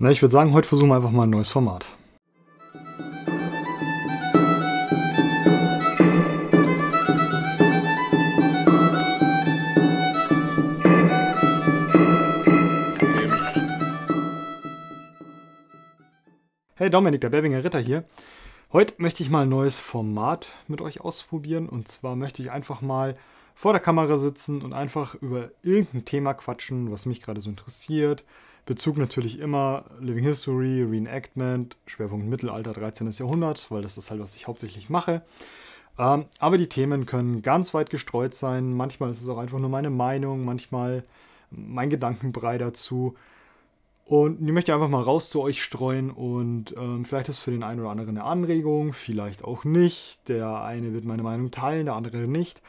Na, ich würde sagen, heute versuchen wir einfach mal ein neues Format. Hey Dominik, der Berbinger Ritter hier. Heute möchte ich mal ein neues Format mit euch ausprobieren. Und zwar möchte ich einfach mal vor der Kamera sitzen und einfach über irgendein Thema quatschen, was mich gerade so interessiert. Bezug natürlich immer Living History, Reenactment, Schwerpunkt Mittelalter, 13. Jahrhundert, weil das ist halt, was ich hauptsächlich mache. Ähm, aber die Themen können ganz weit gestreut sein. Manchmal ist es auch einfach nur meine Meinung, manchmal mein Gedankenbrei dazu. Und ich möchte einfach mal raus zu euch streuen und ähm, vielleicht ist für den einen oder anderen eine Anregung, vielleicht auch nicht. Der eine wird meine Meinung teilen, der andere nicht.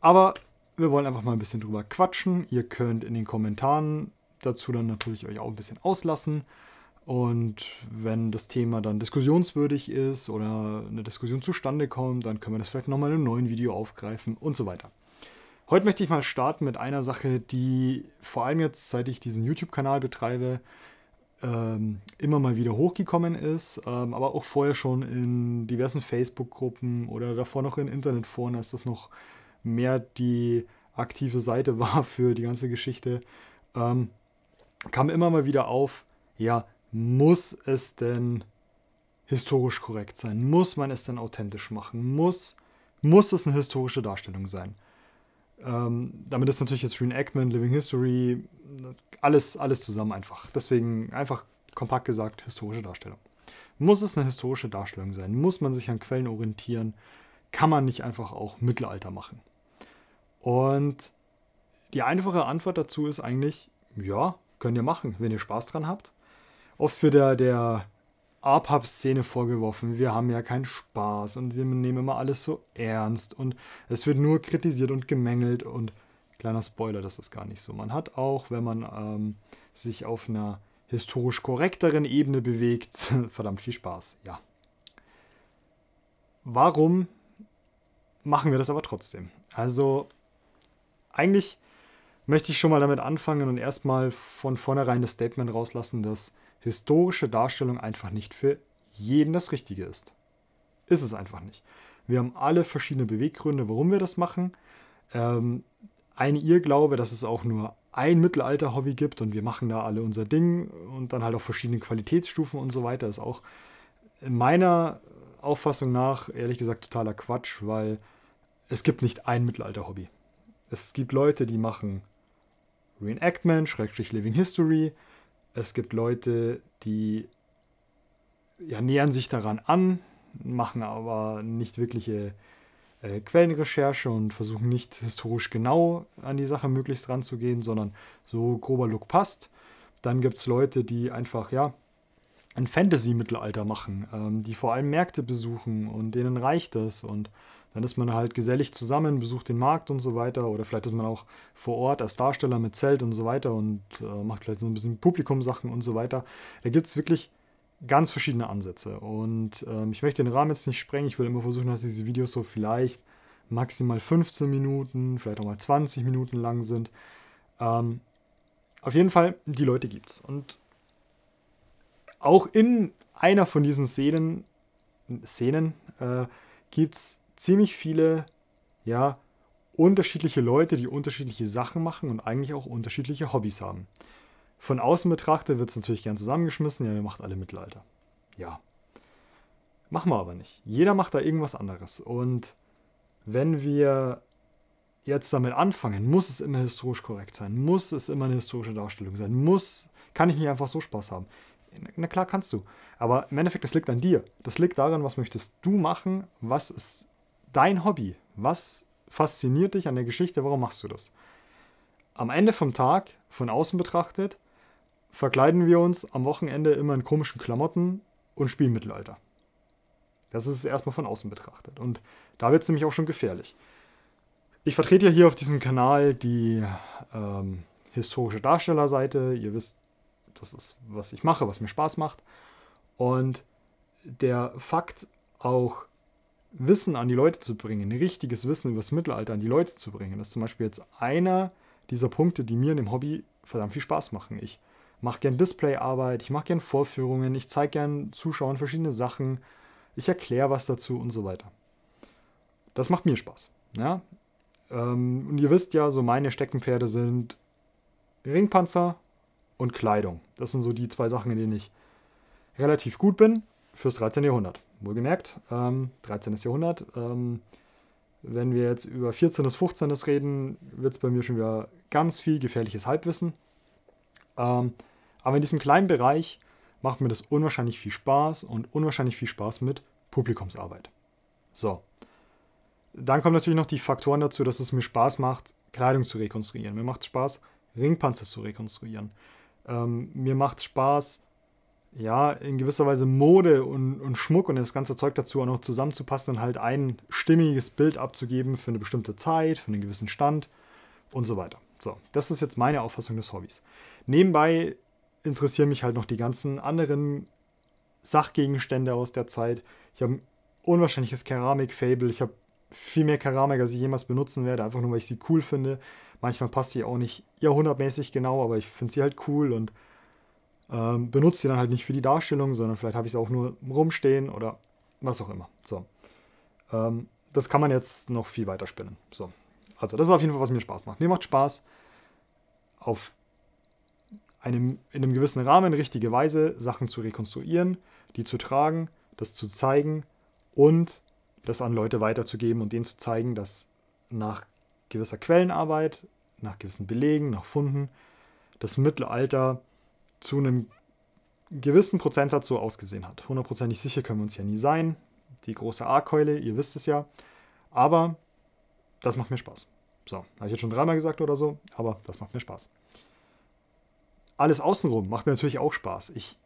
Aber wir wollen einfach mal ein bisschen drüber quatschen. Ihr könnt in den Kommentaren dazu dann natürlich euch auch ein bisschen auslassen. Und wenn das Thema dann diskussionswürdig ist oder eine Diskussion zustande kommt, dann können wir das vielleicht nochmal in einem neuen Video aufgreifen und so weiter. Heute möchte ich mal starten mit einer Sache, die vor allem jetzt, seit ich diesen YouTube-Kanal betreibe, ähm, immer mal wieder hochgekommen ist, ähm, aber auch vorher schon in diversen Facebook-Gruppen oder davor noch in Internetforen, als das noch mehr die aktive Seite war für die ganze Geschichte, ähm, kam immer mal wieder auf, ja, muss es denn historisch korrekt sein? Muss man es denn authentisch machen? Muss, muss es eine historische Darstellung sein? Ähm, damit ist natürlich jetzt Reenactment, Living History, alles, alles zusammen einfach. Deswegen einfach kompakt gesagt, historische Darstellung. Muss es eine historische Darstellung sein? Muss man sich an Quellen orientieren? Kann man nicht einfach auch Mittelalter machen? Und die einfache Antwort dazu ist eigentlich, ja, könnt ihr machen, wenn ihr Spaß dran habt. Oft wird der, der APAP-Szene vorgeworfen, wir haben ja keinen Spaß und wir nehmen immer alles so ernst und es wird nur kritisiert und gemängelt und kleiner Spoiler, das ist gar nicht so. Man hat auch, wenn man ähm, sich auf einer historisch korrekteren Ebene bewegt, verdammt viel Spaß, ja. Warum machen wir das aber trotzdem? Also, eigentlich möchte ich schon mal damit anfangen und erstmal von vornherein das Statement rauslassen, dass historische Darstellung einfach nicht für jeden das Richtige ist. Ist es einfach nicht. Wir haben alle verschiedene Beweggründe, warum wir das machen. Ähm, ein Irrglaube, dass es auch nur ein Mittelalter-Hobby gibt und wir machen da alle unser Ding und dann halt auf verschiedenen Qualitätsstufen und so weiter, ist auch in meiner Auffassung nach ehrlich gesagt totaler Quatsch, weil es gibt nicht ein Mittelalter-Hobby. Es gibt Leute, die machen Reenactment, Schrägstrich Living History, es gibt Leute, die ja, nähern sich daran an, machen aber nicht wirkliche äh, Quellenrecherche und versuchen nicht historisch genau an die Sache möglichst ranzugehen, sondern so grober Look passt. Dann gibt es Leute, die einfach, ja, ein Fantasy-Mittelalter machen, ähm, die vor allem Märkte besuchen und denen reicht das und dann ist man halt gesellig zusammen, besucht den Markt und so weiter. Oder vielleicht ist man auch vor Ort als Darsteller mit Zelt und so weiter und äh, macht vielleicht so ein bisschen Publikumsachen und so weiter. Da gibt es wirklich ganz verschiedene Ansätze. Und ähm, ich möchte den Rahmen jetzt nicht sprengen. Ich will immer versuchen, dass diese Videos so vielleicht maximal 15 Minuten, vielleicht auch mal 20 Minuten lang sind. Ähm, auf jeden Fall, die Leute gibt es. Und auch in einer von diesen Szenen, Szenen äh, gibt es ziemlich viele, ja, unterschiedliche Leute, die unterschiedliche Sachen machen und eigentlich auch unterschiedliche Hobbys haben. Von außen betrachtet wird es natürlich gern zusammengeschmissen, ja, ihr macht alle Mittelalter. Ja. Machen wir aber nicht. Jeder macht da irgendwas anderes. Und wenn wir jetzt damit anfangen, muss es immer historisch korrekt sein, muss es immer eine historische Darstellung sein, muss, kann ich nicht einfach so Spaß haben. Na klar kannst du. Aber im Endeffekt, das liegt an dir. Das liegt daran, was möchtest du machen, was ist dein Hobby? Was fasziniert dich an der Geschichte? Warum machst du das? Am Ende vom Tag, von außen betrachtet, verkleiden wir uns am Wochenende immer in komischen Klamotten und spielen Mittelalter. Das ist erstmal von außen betrachtet. Und da wird es nämlich auch schon gefährlich. Ich vertrete ja hier auf diesem Kanal die ähm, historische Darstellerseite. Ihr wisst, das ist, was ich mache, was mir Spaß macht. Und der Fakt auch Wissen an die Leute zu bringen, richtiges Wissen über das Mittelalter an die Leute zu bringen. Das ist zum Beispiel jetzt einer dieser Punkte, die mir in dem Hobby verdammt viel Spaß machen. Ich mache gern Displayarbeit, ich mache gern Vorführungen, ich zeige gern Zuschauern verschiedene Sachen, ich erkläre was dazu und so weiter. Das macht mir Spaß. Ja? Ähm, und ihr wisst ja, so meine Steckenpferde sind Ringpanzer und Kleidung. Das sind so die zwei Sachen, in denen ich relativ gut bin fürs 13. Jahrhundert. Wohlgemerkt, ähm, 13. Jahrhundert. Ähm, wenn wir jetzt über 14. bis 15. reden, wird es bei mir schon wieder ganz viel gefährliches Halbwissen. Ähm, aber in diesem kleinen Bereich macht mir das unwahrscheinlich viel Spaß und unwahrscheinlich viel Spaß mit Publikumsarbeit. So. Dann kommen natürlich noch die Faktoren dazu, dass es mir Spaß macht, Kleidung zu rekonstruieren. Mir macht es Spaß, Ringpanzer zu rekonstruieren. Ähm, mir macht es Spaß, ja, in gewisser Weise Mode und, und Schmuck und das ganze Zeug dazu auch noch zusammenzupassen und halt ein stimmiges Bild abzugeben für eine bestimmte Zeit, für einen gewissen Stand und so weiter. So, das ist jetzt meine Auffassung des Hobbys. Nebenbei interessieren mich halt noch die ganzen anderen Sachgegenstände aus der Zeit. Ich habe ein unwahrscheinliches Keramik-Fable. Ich habe viel mehr Keramik, als ich jemals benutzen werde, einfach nur, weil ich sie cool finde. Manchmal passt sie auch nicht jahrhundertmäßig genau, aber ich finde sie halt cool und ähm, benutze sie dann halt nicht für die Darstellung, sondern vielleicht habe ich sie auch nur rumstehen oder was auch immer. So. Ähm, das kann man jetzt noch viel weiter spinnen. So. Also, das ist auf jeden Fall, was mir Spaß macht. Mir macht Spaß, auf einem, in einem gewissen Rahmen, richtige Weise, Sachen zu rekonstruieren, die zu tragen, das zu zeigen und das an Leute weiterzugeben und denen zu zeigen, dass nach gewisser Quellenarbeit, nach gewissen Belegen, nach Funden, das Mittelalter zu einem gewissen Prozentsatz so ausgesehen hat. Hundertprozentig sicher können wir uns ja nie sein. Die große A-Keule, ihr wisst es ja. Aber das macht mir Spaß. So, habe ich jetzt schon dreimal gesagt oder so, aber das macht mir Spaß. Alles außenrum macht mir natürlich auch Spaß. Ich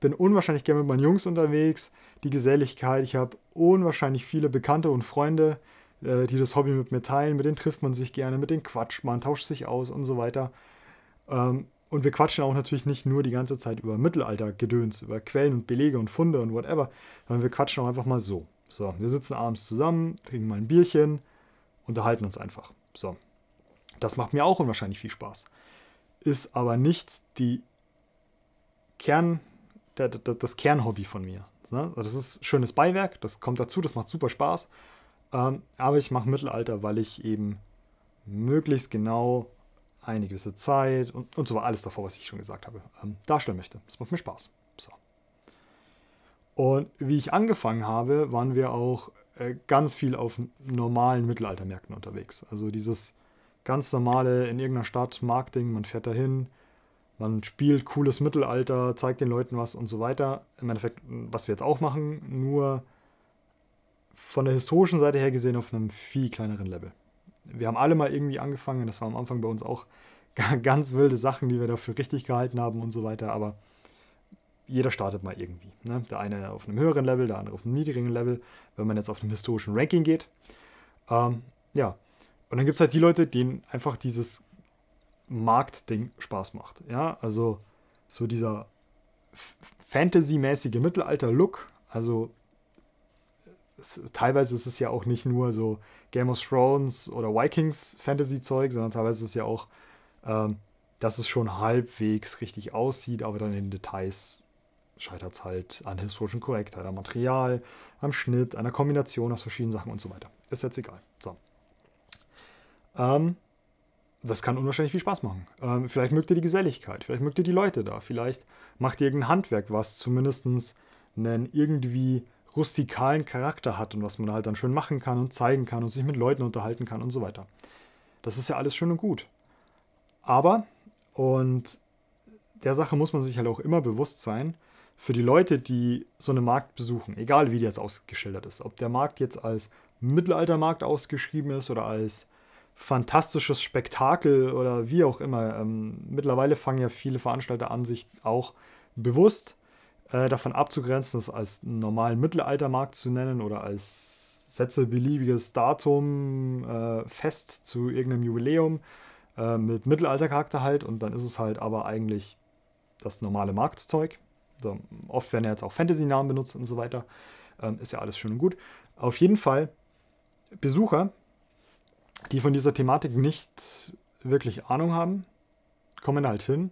bin unwahrscheinlich gerne mit meinen Jungs unterwegs, die Geselligkeit. Ich habe unwahrscheinlich viele Bekannte und Freunde, äh, die das Hobby mit mir teilen. Mit denen trifft man sich gerne, mit denen quatscht man, tauscht sich aus und so weiter. Ähm, und wir quatschen auch natürlich nicht nur die ganze Zeit über Mittelalter-Gedöns, über Quellen und Belege und Funde und whatever, sondern wir quatschen auch einfach mal so. So, wir sitzen abends zusammen, trinken mal ein Bierchen, unterhalten uns einfach. So. Das macht mir auch unwahrscheinlich viel Spaß. Ist aber nicht die Kern, der, der, das Kernhobby von mir. Ne? Das ist schönes Beiwerk, das kommt dazu, das macht super Spaß. Ähm, aber ich mache Mittelalter, weil ich eben möglichst genau eine gewisse Zeit und, und so war alles davor, was ich schon gesagt habe, ähm, darstellen möchte. Das macht mir Spaß. So. Und wie ich angefangen habe, waren wir auch äh, ganz viel auf normalen Mittelaltermärkten unterwegs. Also dieses ganz normale in irgendeiner Stadt Marketing, man fährt dahin, man spielt cooles Mittelalter, zeigt den Leuten was und so weiter. Im Endeffekt, was wir jetzt auch machen, nur von der historischen Seite her gesehen auf einem viel kleineren Level wir haben alle mal irgendwie angefangen. Das war am Anfang bei uns auch ganz wilde Sachen, die wir dafür richtig gehalten haben und so weiter. Aber jeder startet mal irgendwie. Ne? Der eine auf einem höheren Level, der andere auf einem niedrigen Level, wenn man jetzt auf einem historischen Ranking geht. Ähm, ja. Und dann gibt es halt die Leute, denen einfach dieses Marktding Spaß macht. Ja, also so dieser Fantasy-mäßige Mittelalter-Look. Also teilweise ist es ja auch nicht nur so Game of Thrones oder Vikings Fantasy-Zeug, sondern teilweise ist es ja auch, ähm, dass es schon halbwegs richtig aussieht, aber dann in den Details scheitert es halt an historischen Korrektheit, am Material, am Schnitt, einer Kombination aus verschiedenen Sachen und so weiter. Ist jetzt egal. So. Ähm, das kann unwahrscheinlich viel Spaß machen. Ähm, vielleicht mögt ihr die Geselligkeit, vielleicht mögt ihr die Leute da, vielleicht macht ihr irgendein Handwerk, was zumindest einen irgendwie rustikalen Charakter hat und was man halt dann schön machen kann und zeigen kann und sich mit Leuten unterhalten kann und so weiter. Das ist ja alles schön und gut. Aber, und der Sache muss man sich halt auch immer bewusst sein, für die Leute, die so einen Markt besuchen, egal wie der jetzt ausgeschildert ist, ob der Markt jetzt als Mittelaltermarkt ausgeschrieben ist oder als fantastisches Spektakel oder wie auch immer. Ähm, mittlerweile fangen ja viele Veranstalter an, sich auch bewusst äh, davon abzugrenzen, es als normalen Mittelaltermarkt zu nennen oder als setze beliebiges Datum äh, fest zu irgendeinem Jubiläum äh, mit Mittelaltercharakter halt und dann ist es halt aber eigentlich das normale Marktzeug. So, oft werden ja jetzt auch Fantasy-Namen benutzt und so weiter. Ähm, ist ja alles schön und gut. Auf jeden Fall Besucher, die von dieser Thematik nicht wirklich Ahnung haben, kommen halt hin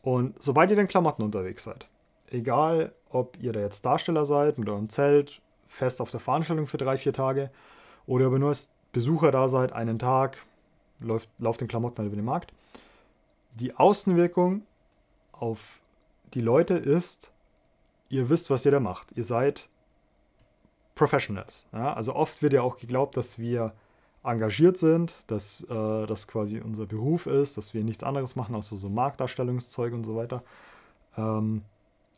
Und sobald ihr in Klamotten unterwegs seid, egal ob ihr da jetzt Darsteller seid mit eurem Zelt, fest auf der Veranstaltung für drei, vier Tage, oder ob ihr nur als Besucher da seid, einen Tag, läuft, lauft in Klamotten halt über den Markt, die Außenwirkung auf die Leute ist, ihr wisst, was ihr da macht. Ihr seid Professionals. Ja? Also oft wird ja auch geglaubt, dass wir engagiert sind, dass äh, das quasi unser Beruf ist, dass wir nichts anderes machen, außer so Marktdarstellungszeug und so weiter. Ähm,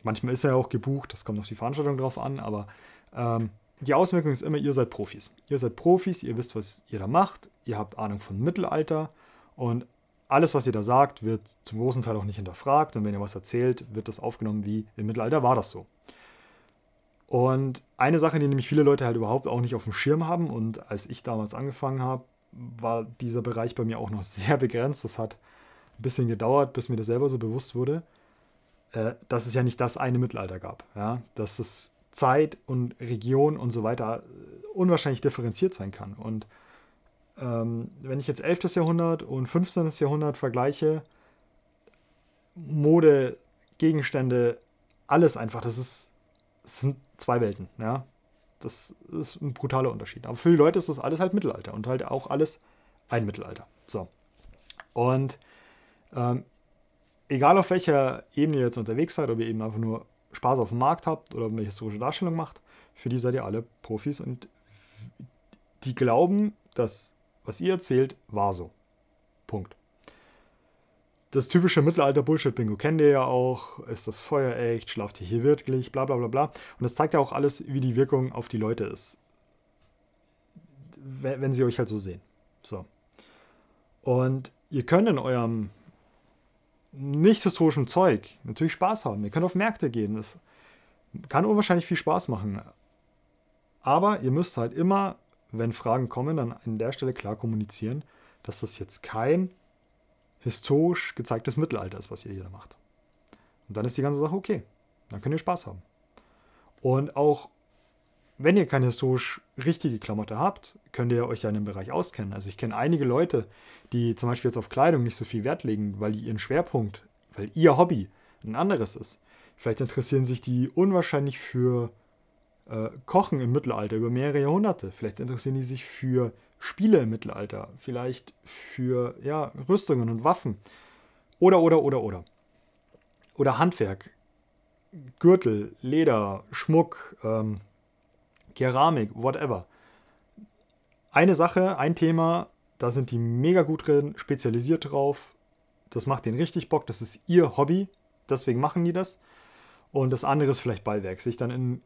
manchmal ist er ja auch gebucht, das kommt auf die Veranstaltung drauf an, aber ähm, die Auswirkung ist immer, ihr seid Profis. Ihr seid Profis, ihr wisst, was ihr da macht, ihr habt Ahnung von Mittelalter und alles, was ihr da sagt, wird zum großen Teil auch nicht hinterfragt und wenn ihr was erzählt, wird das aufgenommen wie im Mittelalter war das so. Und eine Sache, die nämlich viele Leute halt überhaupt auch nicht auf dem Schirm haben, und als ich damals angefangen habe, war dieser Bereich bei mir auch noch sehr begrenzt. Das hat ein bisschen gedauert, bis mir das selber so bewusst wurde, äh, dass es ja nicht das eine Mittelalter gab. Ja? Dass es Zeit und Region und so weiter äh, unwahrscheinlich differenziert sein kann. Und ähm, wenn ich jetzt 11. Jahrhundert und 15. Jahrhundert vergleiche, Mode, Gegenstände, alles einfach, das ist, das sind zwei Welten, ja. Das ist ein brutaler Unterschied. Aber für die Leute ist das alles halt Mittelalter und halt auch alles ein Mittelalter. So. Und ähm, egal auf welcher Ebene ihr jetzt unterwegs seid, ob ihr eben einfach nur Spaß auf dem Markt habt oder eine historische Darstellung macht, für die seid ihr alle Profis und die glauben, dass was ihr erzählt, war so. Punkt das typische Mittelalter-Bullshit-Bingo kennt ihr ja auch. Ist das Feuer echt? Schlaft ihr hier wirklich? Bla bla bla bla. Und das zeigt ja auch alles, wie die Wirkung auf die Leute ist. Wenn sie euch halt so sehen. So. Und ihr könnt in eurem nicht historischen Zeug natürlich Spaß haben. Ihr könnt auf Märkte gehen. Das kann unwahrscheinlich viel Spaß machen. Aber ihr müsst halt immer, wenn Fragen kommen, dann an der Stelle klar kommunizieren, dass das jetzt kein historisch gezeigtes Mittelalter ist, was ihr hier macht. Und dann ist die ganze Sache okay. Dann könnt ihr Spaß haben. Und auch wenn ihr keine historisch richtige Klamotte habt, könnt ihr euch ja in dem Bereich auskennen. Also ich kenne einige Leute, die zum Beispiel jetzt auf Kleidung nicht so viel Wert legen, weil ihren Schwerpunkt, weil ihr Hobby ein anderes ist. Vielleicht interessieren sich die unwahrscheinlich für äh, Kochen im Mittelalter über mehrere Jahrhunderte. Vielleicht interessieren die sich für Spiele im Mittelalter, vielleicht für ja, Rüstungen und Waffen. Oder, oder, oder, oder. Oder Handwerk, Gürtel, Leder, Schmuck, ähm, Keramik, whatever. Eine Sache, ein Thema, da sind die mega gut drin, spezialisiert drauf. Das macht denen richtig Bock, das ist ihr Hobby, deswegen machen die das. Und das andere ist vielleicht Beiwerk, sich dann in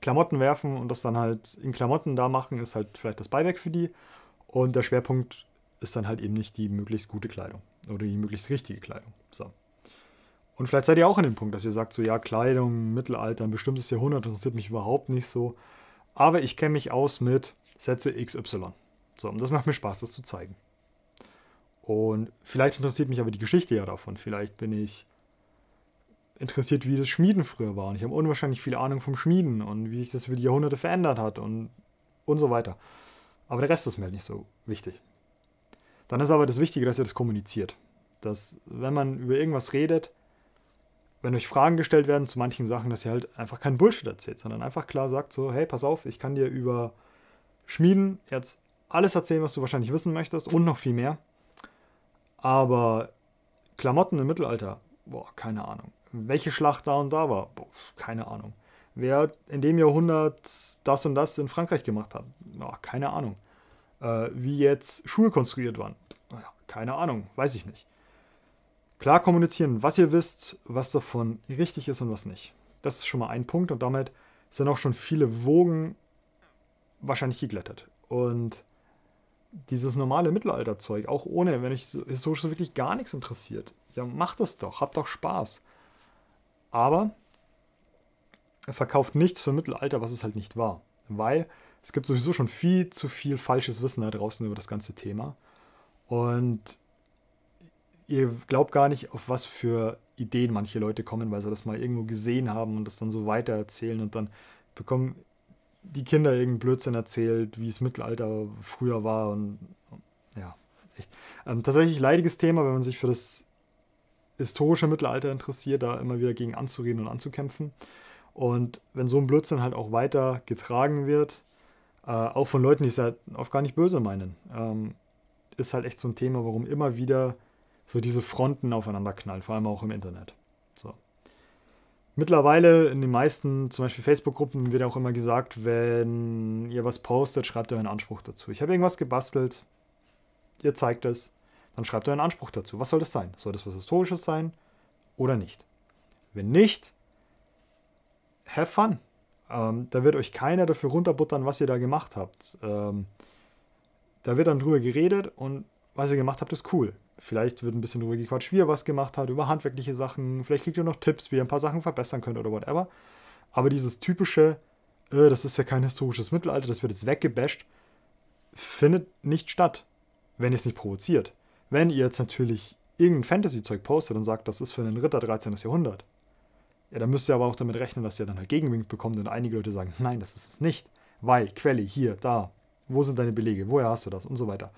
Klamotten werfen und das dann halt in Klamotten da machen, ist halt vielleicht das Beiwerk für die. Und der Schwerpunkt ist dann halt eben nicht die möglichst gute Kleidung oder die möglichst richtige Kleidung. So. Und vielleicht seid ihr auch an dem Punkt, dass ihr sagt, so ja, Kleidung, Mittelalter, ein bestimmtes Jahrhundert interessiert mich überhaupt nicht so. Aber ich kenne mich aus mit Sätze XY. So, und das macht mir Spaß, das zu zeigen. Und vielleicht interessiert mich aber die Geschichte ja davon. Vielleicht bin ich interessiert, wie das Schmieden früher war. Und ich habe unwahrscheinlich viel Ahnung vom Schmieden und wie sich das über die Jahrhunderte verändert hat und, und so weiter. Aber der Rest ist mir halt nicht so wichtig. Dann ist aber das Wichtige, dass ihr das kommuniziert. Dass, wenn man über irgendwas redet, wenn euch Fragen gestellt werden zu manchen Sachen, dass ihr halt einfach kein Bullshit erzählt, sondern einfach klar sagt so, hey, pass auf, ich kann dir über Schmieden jetzt alles erzählen, was du wahrscheinlich wissen möchtest und noch viel mehr. Aber Klamotten im Mittelalter, boah, keine Ahnung welche Schlacht da und da war. Boah, keine Ahnung. Wer in dem Jahrhundert das und das in Frankreich gemacht hat. Boah, keine Ahnung. Äh, wie jetzt Schuhe konstruiert waren. Keine Ahnung, weiß ich nicht. Klar kommunizieren, was ihr wisst, was davon richtig ist und was nicht. Das ist schon mal ein Punkt und damit sind auch schon viele Wogen wahrscheinlich geglättet. Und dieses normale Mittelalterzeug, auch ohne, wenn euch historisch so wirklich gar nichts interessiert, ja, macht es doch, habt doch Spaß. Aber er verkauft nichts für Mittelalter, was es halt nicht war. Weil es gibt sowieso schon viel zu viel falsches Wissen da draußen über das ganze Thema. Und ihr glaubt gar nicht, auf was für Ideen manche Leute kommen, weil sie das mal irgendwo gesehen haben und das dann so weiter erzählen und dann bekommen die Kinder irgendeinen Blödsinn erzählt, wie es Mittelalter früher war und ja, echt. Ähm, tatsächlich leidiges Thema, wenn man sich für das historische Mittelalter interessiert, da immer wieder gegen anzureden und anzukämpfen. Und wenn so ein Blödsinn halt auch weiter getragen wird, äh, auch von Leuten, die es halt oft gar nicht böse meinen, ähm, ist halt echt so ein Thema, warum immer wieder so diese Fronten aufeinander knallen, vor allem auch im Internet. So. Mittlerweile in den meisten, zum Beispiel Facebook-Gruppen, wird auch immer gesagt, wenn ihr was postet, schreibt euren Anspruch dazu. Ich habe irgendwas gebastelt, ihr zeigt es, dann schreibt euren Anspruch dazu. Was soll das sein? Soll das was Historisches sein oder nicht? Wenn nicht, have fun. Ähm, da wird euch keiner dafür runterbuttern, was ihr da gemacht habt. Ähm, da wird dann drüber geredet und was ihr gemacht habt, ist cool. Vielleicht wird ein bisschen drüber gequatscht, wie ihr was gemacht habt, über handwerkliche Sachen. Vielleicht kriegt ihr noch Tipps, wie ihr ein paar Sachen verbessern könnt oder whatever. Aber dieses typische, äh, das ist ja kein historisches Mittelalter, das wird jetzt weggebasht, findet nicht statt, wenn ihr es nicht provoziert. Wenn ihr jetzt natürlich irgendein Fantasy-Zeug postet und sagt, das ist für einen Ritter 13. Jahrhundert, ja, dann müsst ihr aber auch damit rechnen, dass ihr dann halt Gegenwind bekommt und einige Leute sagen, nein, das ist es nicht. Weil, Quelle, hier, da, wo sind deine Belege, woher hast du das und so weiter.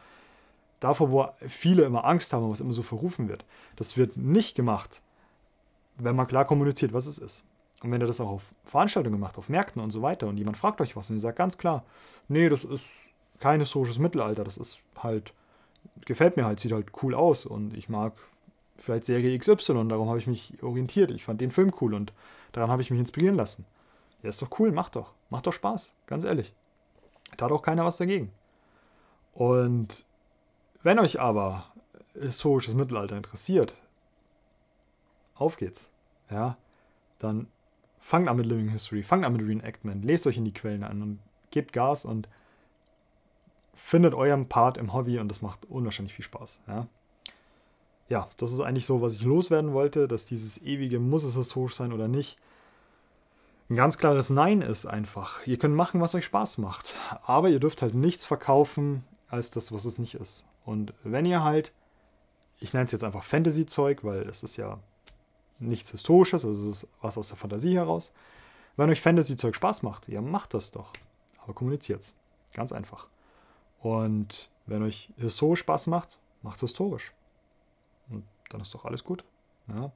Davor, wo viele immer Angst haben, was immer so verrufen wird, das wird nicht gemacht, wenn man klar kommuniziert, was es ist. Und wenn ihr das auch auf Veranstaltungen macht, auf Märkten und so weiter und jemand fragt euch was und ihr sagt ganz klar, nee, das ist kein historisches Mittelalter, das ist halt, gefällt mir halt, sieht halt cool aus und ich mag vielleicht Serie XY, darum habe ich mich orientiert. Ich fand den Film cool und daran habe ich mich inspirieren lassen. Ja, ist doch cool, macht doch. Macht doch Spaß, ganz ehrlich. Da hat auch keiner was dagegen. Und wenn euch aber historisches Mittelalter interessiert, auf geht's. Ja, dann fangt an mit Living History, fangt an mit Reenactment, lest euch in die Quellen an und gebt Gas und findet euren Part im Hobby und das macht unwahrscheinlich viel Spaß. Ja ja, das ist eigentlich so, was ich loswerden wollte, dass dieses ewige, muss es historisch sein oder nicht, ein ganz klares Nein ist einfach. Ihr könnt machen, was euch Spaß macht, aber ihr dürft halt nichts verkaufen als das, was es nicht ist. Und wenn ihr halt, ich nenne es jetzt einfach Fantasy-Zeug, weil es ist ja nichts Historisches, also es ist was aus der Fantasie heraus. Wenn euch Fantasy-Zeug Spaß macht, ja, macht das doch. Aber kommuniziert es. Ganz einfach. Und wenn euch historisch Spaß macht, macht historisch. Und dann ist doch alles gut. Ja.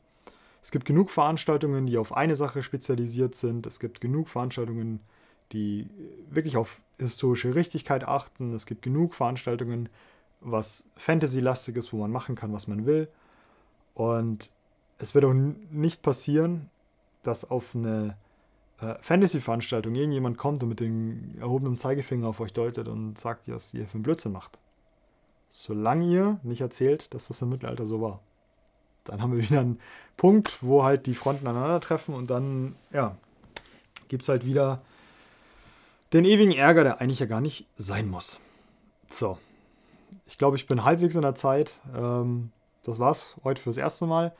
Es gibt genug Veranstaltungen, die auf eine Sache spezialisiert sind. Es gibt genug Veranstaltungen, die wirklich auf historische Richtigkeit achten. Es gibt genug Veranstaltungen, was Fantasy-lastig ist, wo man machen kann, was man will. Und es wird auch nicht passieren, dass auf eine äh, Fantasy-Veranstaltung irgendjemand kommt und mit dem erhobenen Zeigefinger auf euch deutet und sagt, was ihr für einen Blödsinn macht. Solange ihr nicht erzählt, dass das im Mittelalter so war. Dann haben wir wieder einen Punkt, wo halt die Fronten aneinandertreffen und dann, ja, gibt es halt wieder den ewigen Ärger, der eigentlich ja gar nicht sein muss. So, ich glaube, ich bin halbwegs in der Zeit. Ähm, das war's heute fürs erste Mal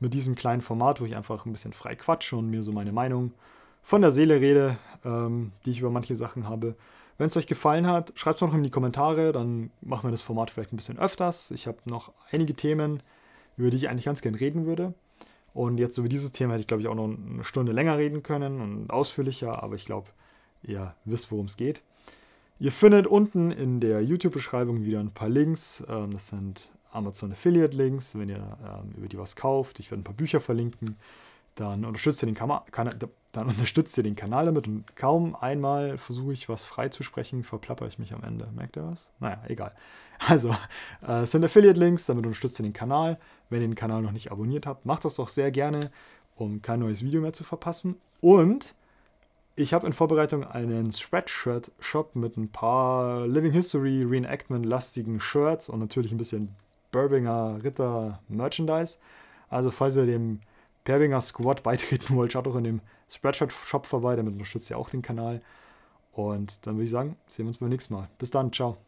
mit diesem kleinen Format, wo ich einfach ein bisschen frei quatsche und mir so meine Meinung von der Seele rede, ähm, die ich über manche Sachen habe. Wenn es euch gefallen hat, schreibt es noch in die Kommentare, dann machen wir das Format vielleicht ein bisschen öfters. Ich habe noch einige Themen, über die ich eigentlich ganz gern reden würde. Und jetzt über dieses Thema hätte ich, glaube ich, auch noch eine Stunde länger reden können und ausführlicher, aber ich glaube, ihr wisst, worum es geht. Ihr findet unten in der YouTube-Beschreibung wieder ein paar Links. Ähm, das sind Amazon Affiliate Links, wenn ihr ähm, über die was kauft. Ich werde ein paar Bücher verlinken. Dann unterstützt ihr den Kanal dann unterstützt ihr den Kanal damit und kaum einmal versuche ich was frei zu sprechen, verplapper ich mich am Ende. Merkt ihr was? Naja, egal. Also, äh, es sind Affiliate-Links, damit unterstützt ihr den Kanal. Wenn ihr den Kanal noch nicht abonniert habt, macht das doch sehr gerne, um kein neues Video mehr zu verpassen. Und ich habe in Vorbereitung einen Spreadshirt-Shop mit ein paar Living History Reenactment-lastigen Shirts und natürlich ein bisschen Burbinger Ritter Merchandise. Also, falls ihr dem Perbinger Squad beitreten wollt, schaut doch in dem Spreadshirt-Shop vorbei, damit unterstützt ihr auch den Kanal. Und dann würde ich sagen, sehen wir uns beim nächsten Mal. Bis dann, ciao.